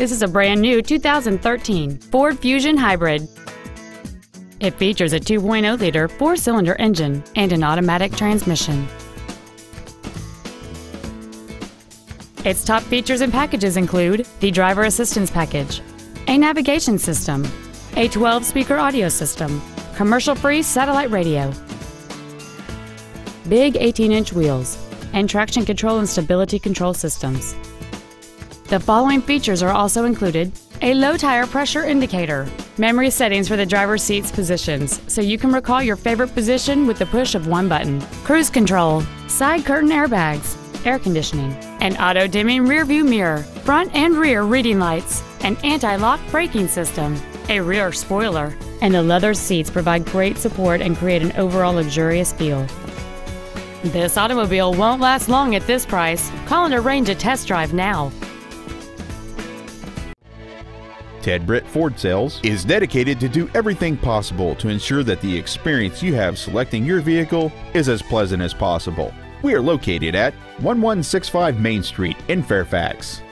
This is a brand new 2013 Ford Fusion Hybrid. It features a 2.0-liter four-cylinder engine and an automatic transmission. Its top features and packages include the driver assistance package, a navigation system, a 12-speaker audio system, commercial-free satellite radio, big 18-inch wheels, and traction control and stability control systems. The following features are also included a low tire pressure indicator, memory settings for the driver's seat's positions so you can recall your favorite position with the push of one button, cruise control, side curtain airbags, air conditioning, an auto dimming rear view mirror, front and rear reading lights, an anti lock braking system, a rear spoiler, and the leather seats provide great support and create an overall luxurious feel. This automobile won't last long at this price. Call and arrange a test drive now. Ted Britt Ford Sales is dedicated to do everything possible to ensure that the experience you have selecting your vehicle is as pleasant as possible. We are located at 1165 Main Street in Fairfax.